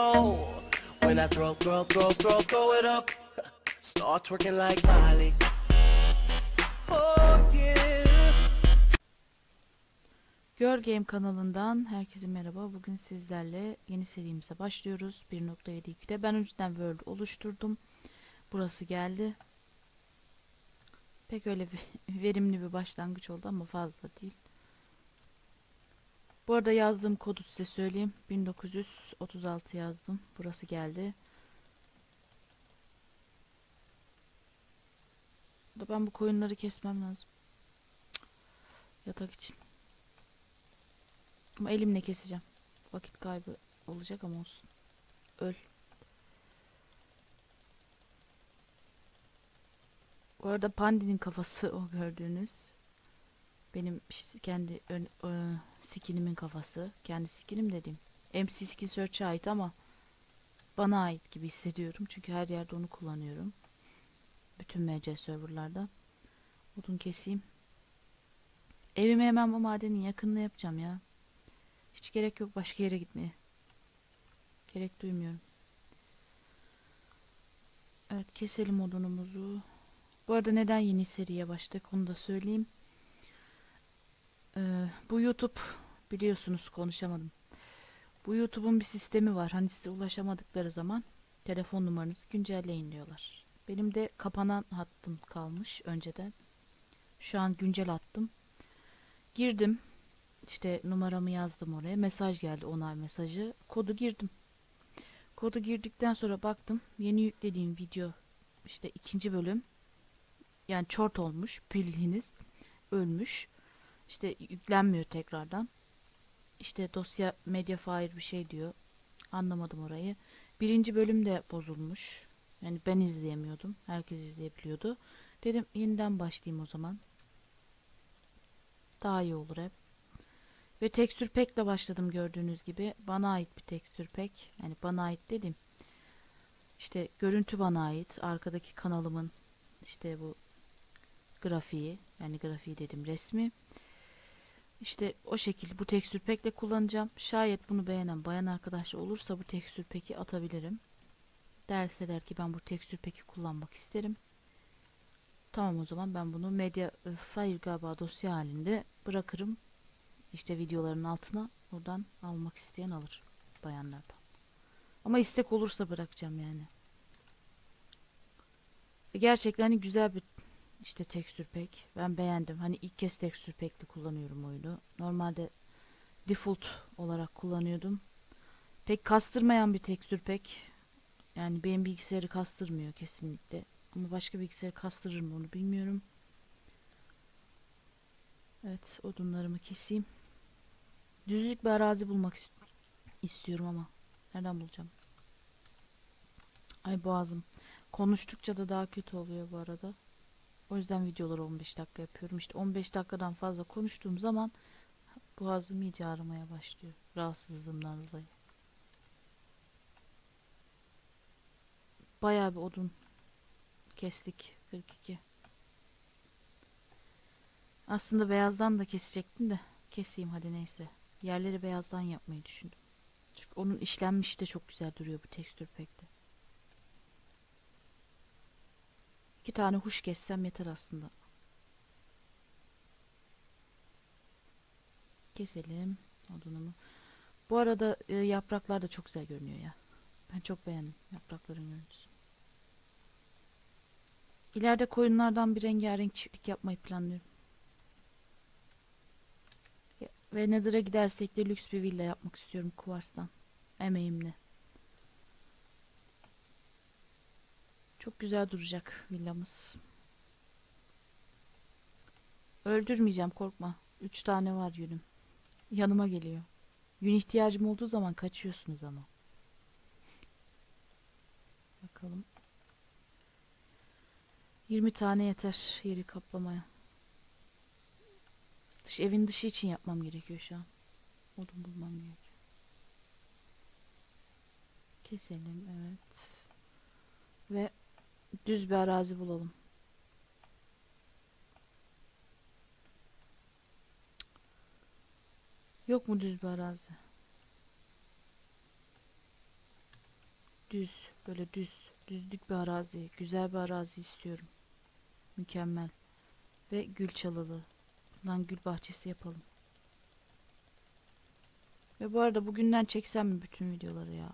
Oh, when I throw, throw, throw, throw, throw it up, start twerking like Miley. Oh yeah. Girl Game kanalından herkese merhaba. Bugün sizlerle yeni serimize başlıyoruz. 1.72'de ben önceden World oluşturdum. Burası geldi. Pek öyle bir verimli bir başlangıç oldu ama fazla değil. Bu arada yazdığım kodu size söyleyeyim. 1936 yazdım. Burası geldi. Ben bu koyunları kesmem lazım. Yatak için. Ama elimle keseceğim. Vakit kaybı olacak ama olsun. Öl. Bu arada Pandi'nin kafası o gördüğünüz. Benim kendi ön, ö, skinimin kafası. Kendi skinim dediğim. MC Skin Search'e ait ama bana ait gibi hissediyorum. Çünkü her yerde onu kullanıyorum. Bütün MC serverlarda. Odun keseyim. Evimi hemen bu madenin yakınına yapacağım ya. Hiç gerek yok başka yere gitmeye. Gerek duymuyorum. Evet keselim odunumuzu. Bu arada neden yeni seriye başladık onu da söyleyeyim. Ee, bu YouTube biliyorsunuz konuşamadım. Bu YouTube'un bir sistemi var. Hani size ulaşamadıkları zaman telefon numaranızı güncelleyin diyorlar. Benim de kapanan hattım kalmış önceden. Şu an güncel attım. Girdim. İşte numaramı yazdım oraya. Mesaj geldi onay mesajı. Kodu girdim. Kodu girdikten sonra baktım. Yeni yüklediğim video işte ikinci bölüm. Yani short olmuş. Piliniz ölmüş. İşte yüklenmiyor tekrardan. İşte dosya Mediafire bir şey diyor. Anlamadım orayı. Birinci bölüm de bozulmuş. Yani ben izleyemiyordum. Herkes izleyebiliyordu. Dedim yeniden başlayayım o zaman. Daha iyi olur hep. Ve tekstür pack'le başladım gördüğünüz gibi. Bana ait bir tekstür pack. Yani bana ait dedim. İşte görüntü bana ait. Arkadaki kanalımın işte bu grafiği. Yani grafiği dedim resmi. İşte o şekilde bu tekstür pack'le kullanacağım. Şayet bunu beğenen bayan arkadaşlar olursa bu tekstür pack'i atabilirim. Derseler ki ben bu tekstür pack'i kullanmak isterim. Tamam o zaman ben bunu medya file galiba dosya halinde bırakırım. İşte videoların altına oradan almak isteyen alır bayanlardan. Ama istek olursa bırakacağım yani. Gerçekten hani güzel bir işte tekstür pack. Ben beğendim. Hani ilk kez tekstür pack'li kullanıyorum oyunu. Normalde default olarak kullanıyordum. Pek kastırmayan bir tekstür pack. Yani benim bilgisayarı kastırmıyor kesinlikle. Ama başka bilgisayarı kastırır mı onu bilmiyorum. Evet odunlarımı keseyim. Düzlük bir arazi bulmak istiyorum ama. Nereden bulacağım? Ay boğazım. Konuştukça da daha kötü oluyor bu arada. O yüzden videoları 15 dakika yapıyorum. İşte 15 dakikadan fazla konuştuğum zaman boğazım iyice ağrımaya başlıyor. Rahatsızlığımdan dolayı. Bayağı bir odun kestik. 42. Aslında beyazdan da kesecektim de keseyim hadi neyse. Yerleri beyazdan yapmayı düşündüm. Çünkü onun işlenmişi de çok güzel duruyor bu tekstür pekte. İki tane huş kessem yeter aslında. Keselim odunumu. Bu arada e, yapraklar da çok güzel görünüyor ya. Ben çok beğendim yaprakların görüntüsü. İleride koyunlardan bir rengarenk çiftlik yapmayı planlıyorum. Ve Nether'a gidersek de lüks bir villa yapmak istiyorum kuvarstan. Emeğimle. Çok güzel duracak villamız. Öldürmeyeceğim korkma. Üç tane var yünüm. Yanıma geliyor. Yün ihtiyacım olduğu zaman kaçıyorsunuz ama. Bakalım. 20 tane yeter yeri kaplamaya. Dış, evin dışı için yapmam gerekiyor şu an. Odun bulmam gerekiyor. Keselim evet. Ve düz bir arazi bulalım. Yok mu düz bir arazi? Düz, böyle düz, düzlük bir arazi, güzel bir arazi istiyorum. Mükemmel. Ve gül çalılı. Bundan gül bahçesi yapalım. Ve bu arada bugünden çeksem mi bütün videoları ya?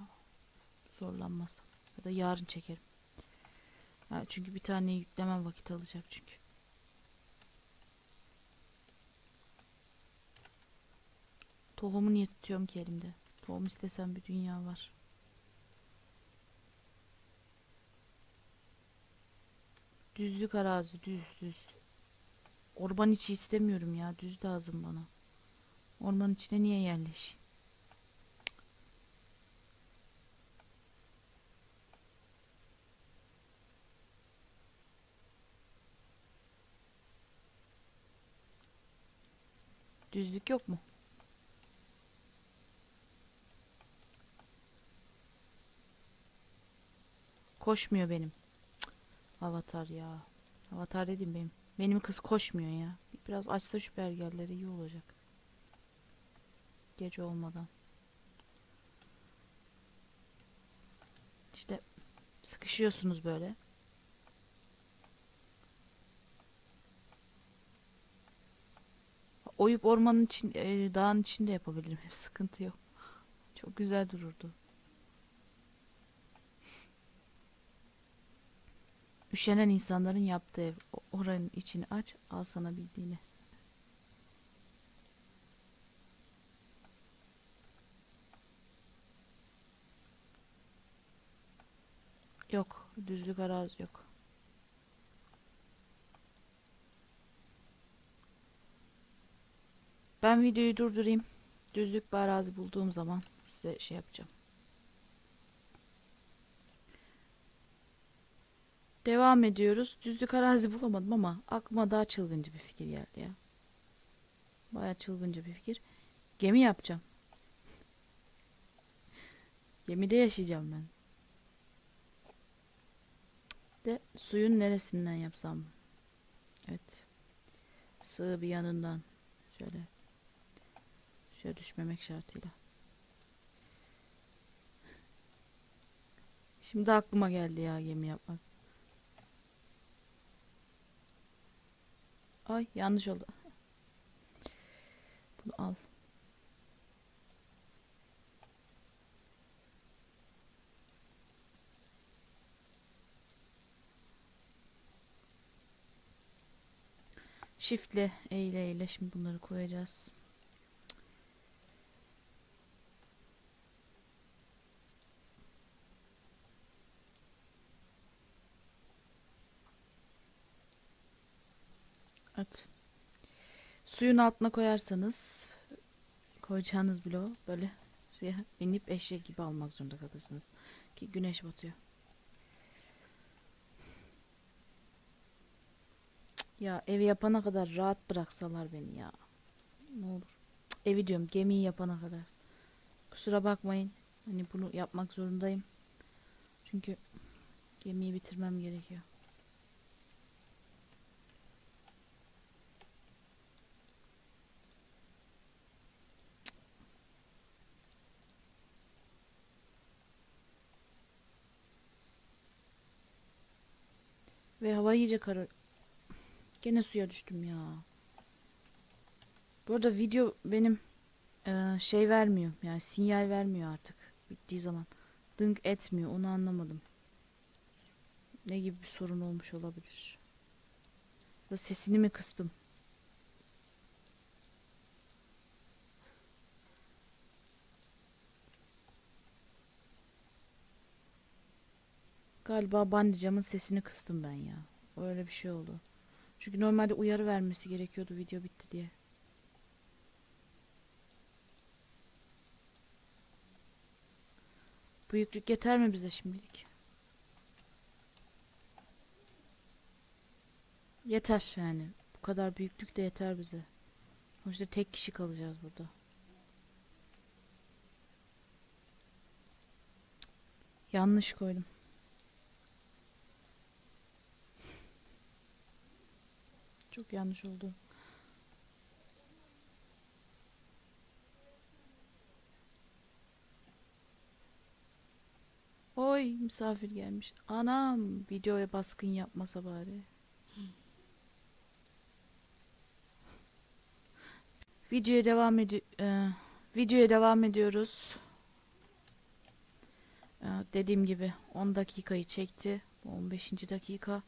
Zorlanmazsam. Ya da yarın çekerim. Ha, çünkü bir tane yüklemem vakit alacak çünkü. Tohumu niye tutuyorum ki elimde? Tohum istesem bir dünya var. Düzlük arazi düz düz. Orman içi istemiyorum ya. Düz lazım bana. Orman içine niye yerleş? Düzlük yok mu? Koşmuyor benim. Avatar ya. Avatar dedim benim. Benim kız koşmuyor ya. Biraz açsa şu pergelleri iyi olacak. Gece olmadan. İşte sıkışıyorsunuz böyle. Oyup ormanın için, e, dağın içinde yapabilirim. Hep sıkıntı yok. Çok güzel dururdu. Üşenen insanların yaptığı ev. Oranın içini aç, al sana bildiğini. Yok, düzlük arazi yok. Ben videoyu durdurayım. Düzlük bir arazi bulduğum zaman size şey yapacağım. Devam ediyoruz. Düzlük arazi bulamadım ama aklıma daha çılgınca bir fikir geldi ya. Baya çılgınca bir fikir. Gemi yapacağım. Gemide yaşayacağım ben. De suyun neresinden yapsam? Evet. Sığ bir yanından. Şöyle. Şöyle düşmemek şartıyla. Şimdi aklıma geldi ya gemi yapmak. Ay yanlış oldu. Bunu al. Shift'le eyle eyle şimdi bunları koyacağız. Evet. Suyun altına koyarsanız koyacağınız bloğu böyle suya inip eşek gibi almak zorunda kalırsınız. Ki güneş batıyor. Ya evi yapana kadar rahat bıraksalar beni ya. Ne olur. Evi diyorum gemiyi yapana kadar. Kusura bakmayın. Hani bunu yapmak zorundayım. Çünkü gemiyi bitirmem gerekiyor. Ve hava iyice karı. Gene suya düştüm ya. Bu arada video benim eee, şey vermiyor. Yani sinyal vermiyor artık. Bittiği zaman. Dınk etmiyor. Onu anlamadım. Ne gibi bir sorun olmuş olabilir? Ya sesini mi kıstım? Galiba bandicamın sesini kıstım ben ya. Öyle bir şey oldu. Çünkü normalde uyarı vermesi gerekiyordu video bitti diye. Büyüklük yeter mi bize şimdilik? Yeter yani. Bu kadar büyüklük de yeter bize. Sonuçta tek kişi kalacağız burada. Yanlış koydum. Çok yanlış oldu. Oy misafir gelmiş. Anam videoya baskın yapmasa bari. Videoya devam edi e, videoya devam ediyoruz. E, dediğim gibi 10 dakikayı çekti. Bu 15. dakika.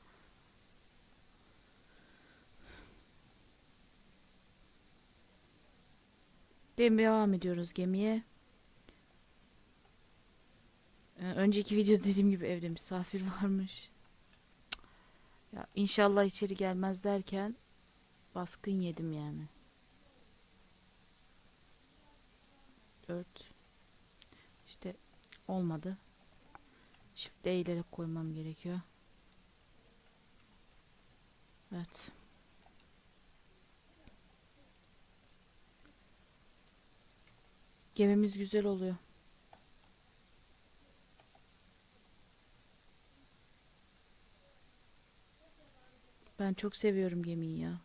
Devam ediyoruz gemiye. Ee, önceki video dediğim gibi evde misafir varmış. Ya inşallah içeri gelmez derken baskın yedim yani. Dört. İşte olmadı. Shift'e eğilerek koymam gerekiyor. Evet. Gemimiz güzel oluyor. Ben çok seviyorum gemiyi ya.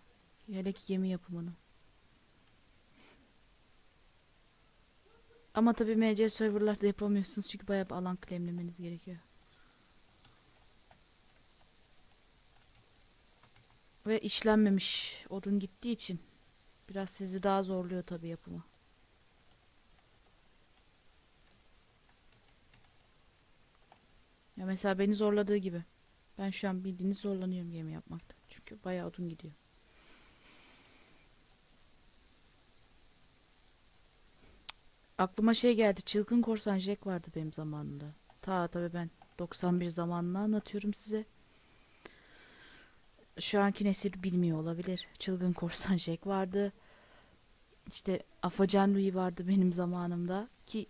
Hele ki gemi yapımını. Ama tabii MC serverlarda yapamıyorsunuz çünkü bayağı bir alan claimlemeniz gerekiyor. Ve işlenmemiş odun gittiği için biraz sizi daha zorluyor tabii yapımı. Ya mesela beni zorladığı gibi. Ben şu an bildiğiniz zorlanıyorum gemi yapmakta. Çünkü bayağı odun gidiyor. Aklıma şey geldi. Çılgın Korsan Jack vardı benim zamanımda. Ta tabii ben 91 zamanını anlatıyorum size. Şu anki nesil bilmiyor olabilir. Çılgın Korsan Jack vardı. İşte Afacan Louis vardı benim zamanımda. Ki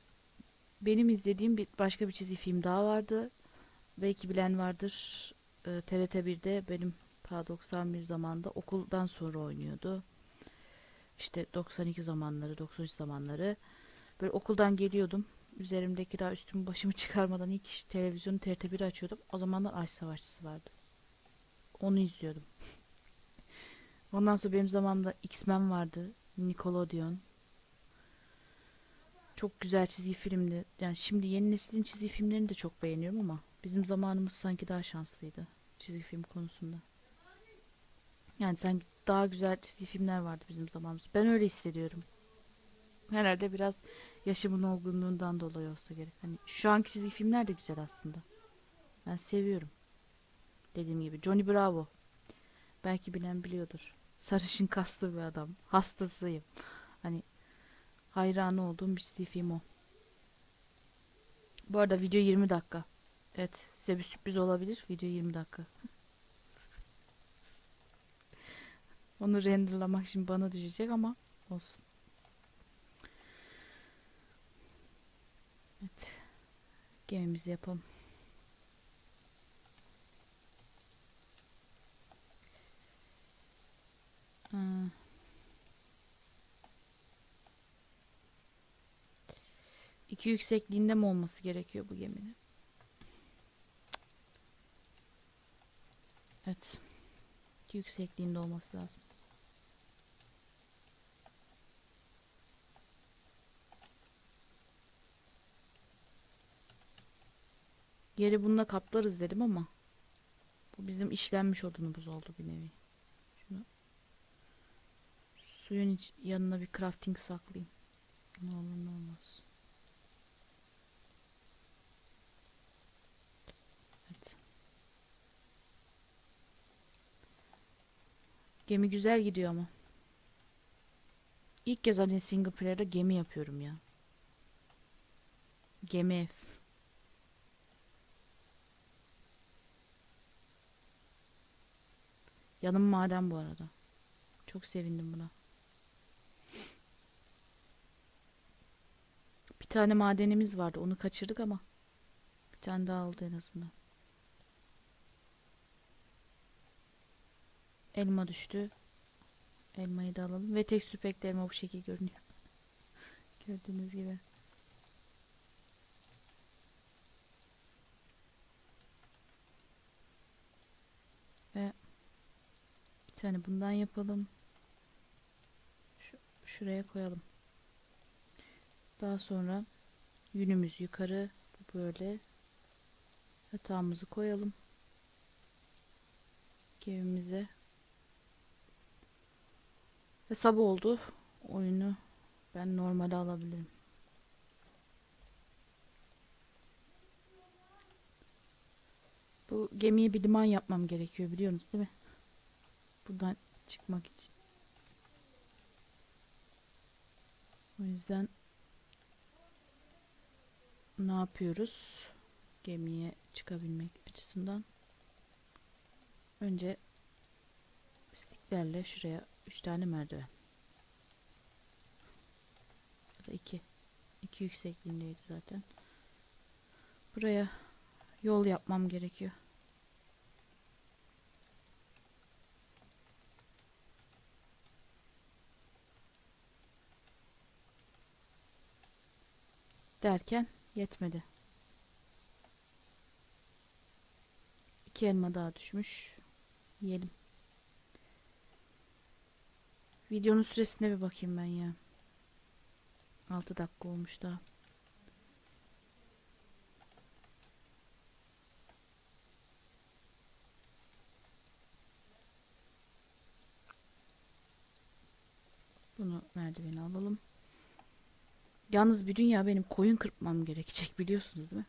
benim izlediğim bir başka bir çizgi film daha vardı. Belki bilen vardır. Ee, TRT 1'de benim ta 91 zamanda okuldan sonra oynuyordu. İşte 92 zamanları, 93 zamanları. Böyle okuldan geliyordum. Üzerimdeki daha üstümü başımı çıkarmadan ilk iş televizyonu TRT 1'i açıyordum. O zamanlar Ay Savaşçısı vardı. Onu izliyordum. Ondan sonra benim zamanımda X-Men vardı. Nickelodeon. Çok güzel çizgi filmdi. Yani şimdi yeni neslin çizgi filmlerini de çok beğeniyorum ama bizim zamanımız sanki daha şanslıydı çizgi film konusunda. Yani sanki daha güzel çizgi filmler vardı bizim zamanımız. Ben öyle hissediyorum. Herhalde biraz yaşımın olgunluğundan dolayı olsa gerek. Hani şu anki çizgi filmler de güzel aslında. Ben seviyorum. Dediğim gibi Johnny Bravo. Belki bilen biliyordur. Sarışın kaslı bir adam. Hastasıyım. Hani hayranı olduğum bir çizgi film o. Bu arada video 20 dakika. Evet size bir sürpriz olabilir. Video 20 dakika. Onu renderlamak şimdi bana düşecek ama olsun. Evet. Gemimizi yapalım. Hmm. İki yüksekliğinde mi olması gerekiyor bu geminin? Evet. Yüksekliğinde olması lazım. Yeri bununla kaplarız dedim ama bu bizim işlenmiş odunumuz oldu bir nevi. Şunu suyun iç, yanına bir crafting saklayayım. Ne olur ne olmaz. Evet. Gemi güzel gidiyor ama. İlk kez hani single player'da gemi yapıyorum ya. Gemi. Yanım maden bu arada. Çok sevindim buna. Bir tane madenimiz vardı. Onu kaçırdık ama bir tane daha oldu en azından. Elma düştü. Elmayı da alalım. Ve tek süpekli elma bu şekil görünüyor. Gördüğünüz gibi. Ve bir tane bundan yapalım. Şu, şuraya koyalım. Daha sonra yünümüz yukarı. Böyle. Yatağımızı koyalım. Evimize. Ve sabah oldu. Oyunu ben normale alabilirim. Bu gemiye bir liman yapmam gerekiyor biliyorsunuz değil mi? Buradan çıkmak için. O yüzden ne yapıyoruz? Gemiye çıkabilmek açısından. Önce stiklerle şuraya 3 tane merdiven. Ya da 2. 2 yüksekliğindeydi zaten. Buraya yol yapmam gerekiyor. Derken yetmedi. İki elma daha düşmüş. Yiyelim. Videonun süresine bir bakayım ben ya. 6 dakika olmuş daha. Bunu merdivene alalım. Yalnız bir dünya benim koyun kırpmam gerekecek biliyorsunuz değil mi?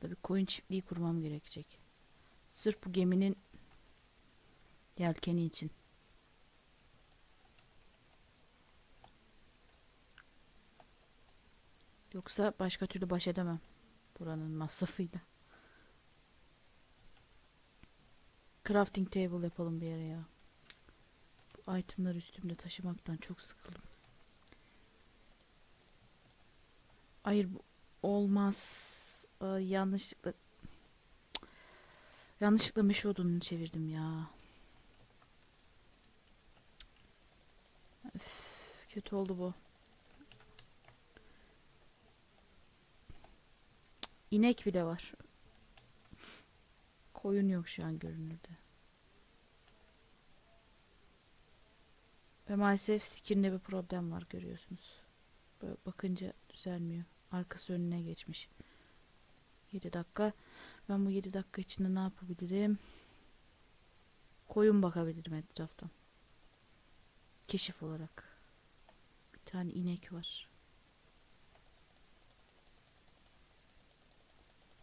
Tabii koyun çiftliği kurmam gerekecek. Sırf bu geminin yelkeni için. Yoksa başka türlü baş edemem. Buranın masrafıyla. Crafting table yapalım bir yere ya. Bu itemları üstümde taşımaktan çok sıkıldım. Hayır bu olmaz. Ee, yanlışlıkla yanlışlıkla meşe odununu çevirdim ya. Üf, kötü oldu bu. İnek bile var. Koyun yok şu an görünürde. Ve maalesef skin'de bir problem var görüyorsunuz. Böyle bakınca düzelmiyor. Arkası önüne geçmiş. 7 dakika. Ben bu 7 dakika içinde ne yapabilirim? Koyun bakabilirim etraftan. Keşif olarak. Bir tane inek var.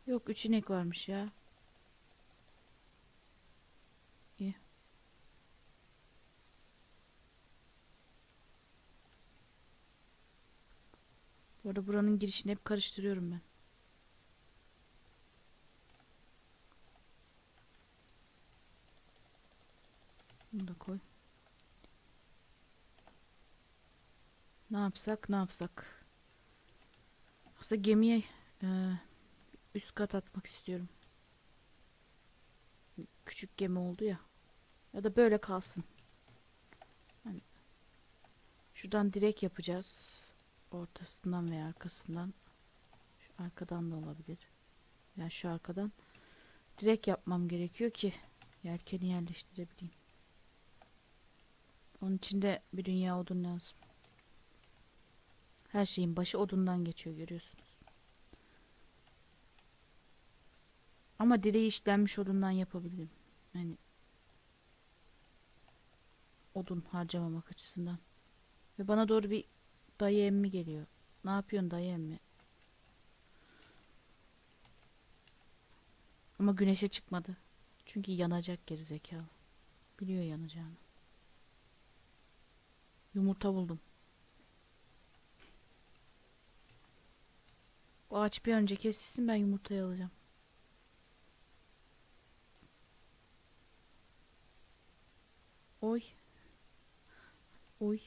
Yok 3 inek varmış ya. İyi. Bu arada buranın girişini hep karıştırıyorum ben. Bunu da koy. Ne yapsak ne yapsak. Aslında gemiye e, üst kat atmak istiyorum. Küçük gemi oldu ya. Ya da böyle kalsın. Hani şuradan direk yapacağız. Ortasından veya arkasından. Şu arkadan da olabilir. Yani şu arkadan. Direk yapmam gerekiyor ki yelkeni yerleştirebileyim. Onun için de bir dünya odun lazım. Her şeyin başı odundan geçiyor görüyorsunuz. Ama direği işlenmiş odundan yapabilirim. Yani odun harcamamak açısından. Ve bana doğru bir dayı emmi geliyor. Ne yapıyorsun dayı emmi? Ama güneşe çıkmadı. Çünkü yanacak geri zekalı. Biliyor yanacağını. Yumurta buldum. O ağaç bir önce kesilsin ben yumurtayı alacağım. Oy. Oy.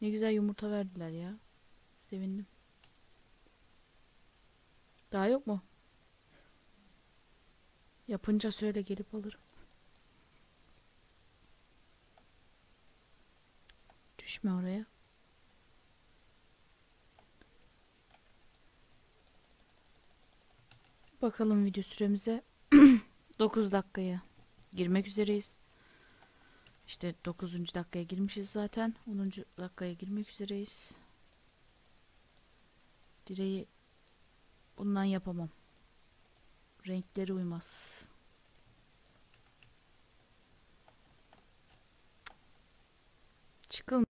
Ne güzel yumurta verdiler ya. Sevindim. Daha yok mu? Yapınca söyle gelip alırım. Düşme oraya. Bakalım video süremize 9 dakikaya girmek üzereyiz. İşte 9. dakikaya girmişiz zaten. 10. dakikaya girmek üzereyiz. Direği bundan yapamam. Renkleri uymaz. Çıkıl.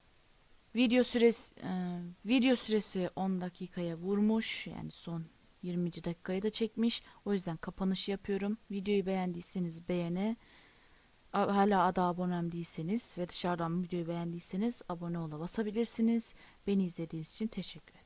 Video süresi e, video süresi 10 dakikaya vurmuş. Yani son 20. dakikayı da çekmiş. O yüzden kapanış yapıyorum. Videoyu beğendiyseniz beğene. Hala ada abonem değilseniz ve dışarıdan videoyu beğendiyseniz abone ola basabilirsiniz. Beni izlediğiniz için teşekkür ederim.